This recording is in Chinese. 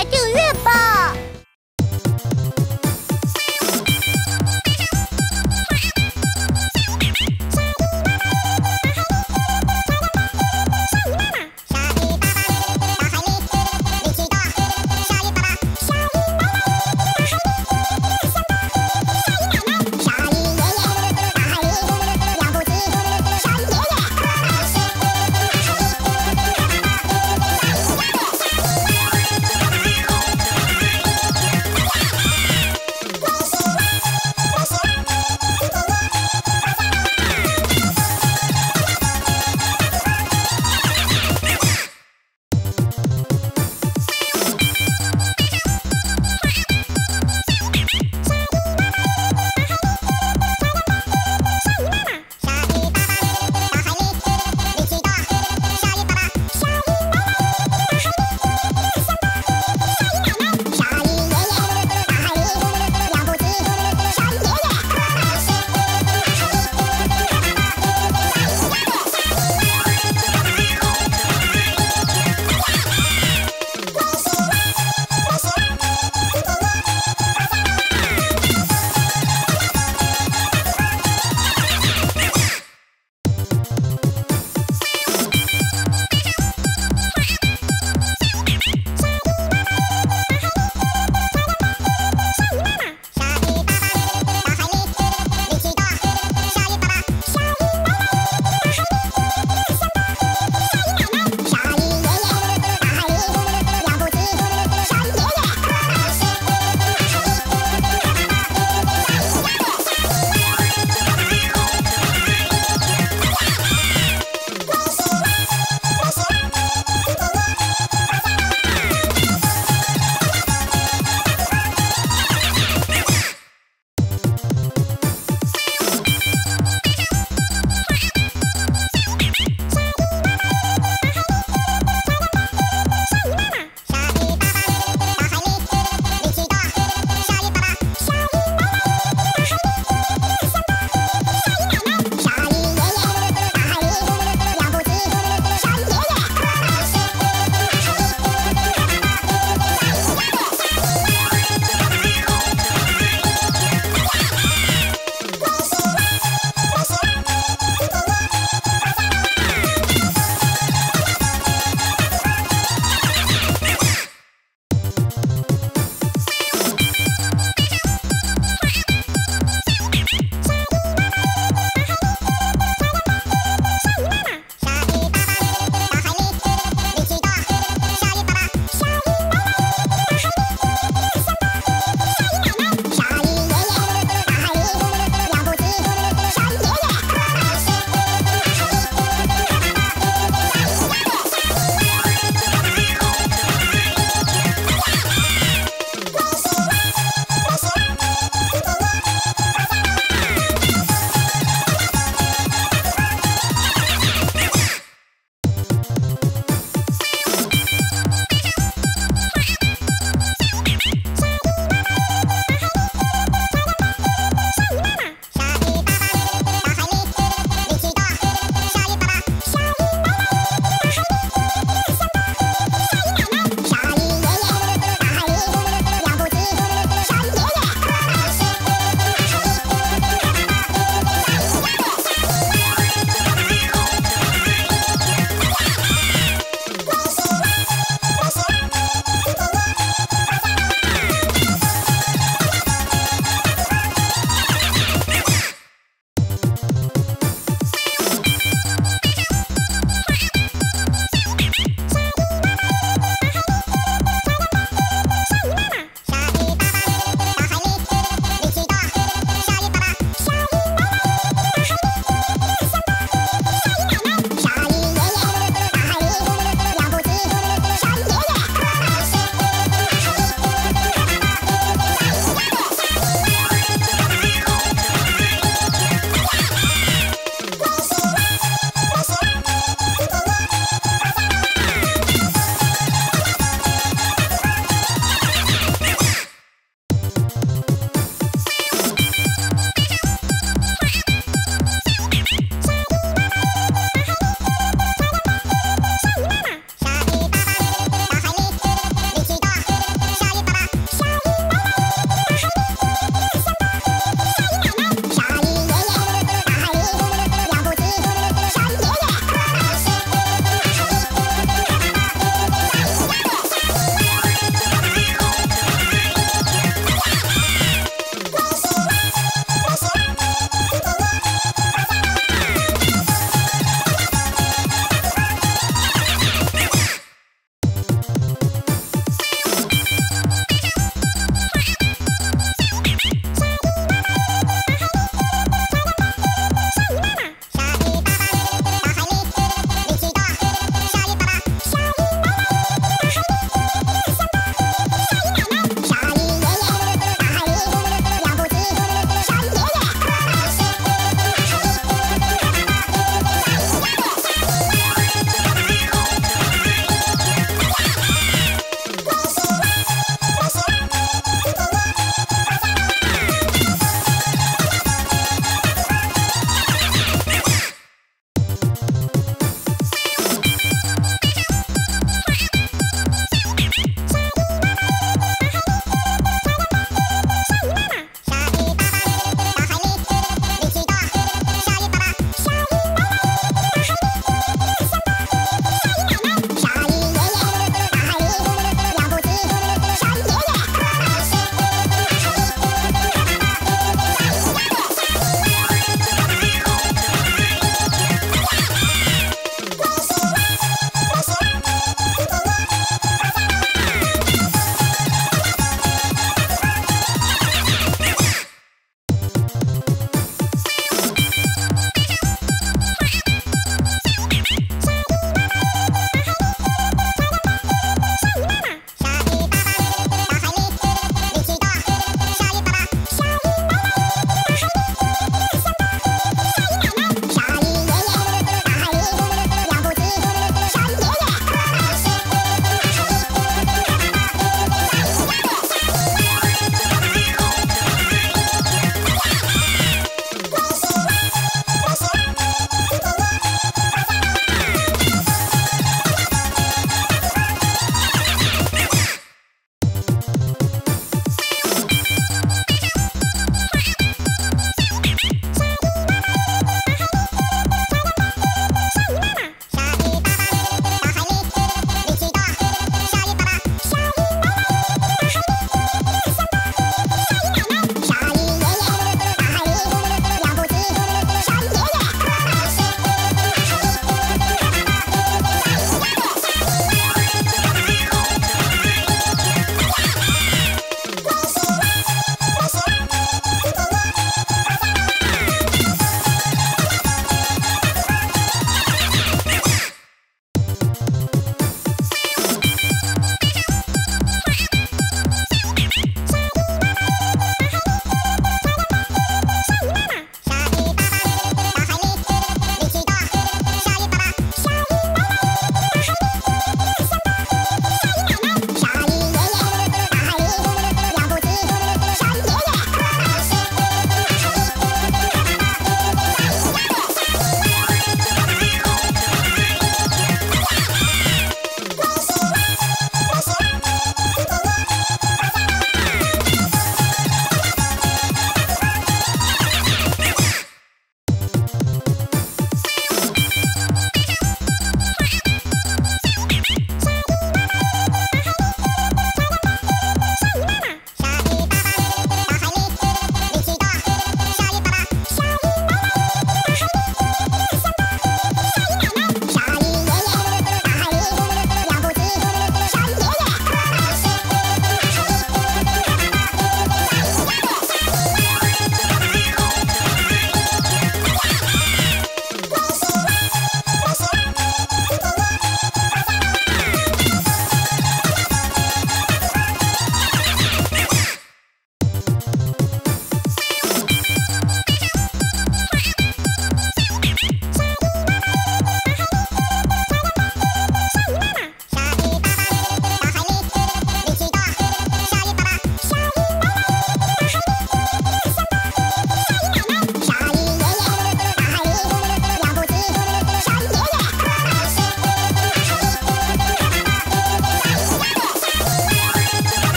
来订阅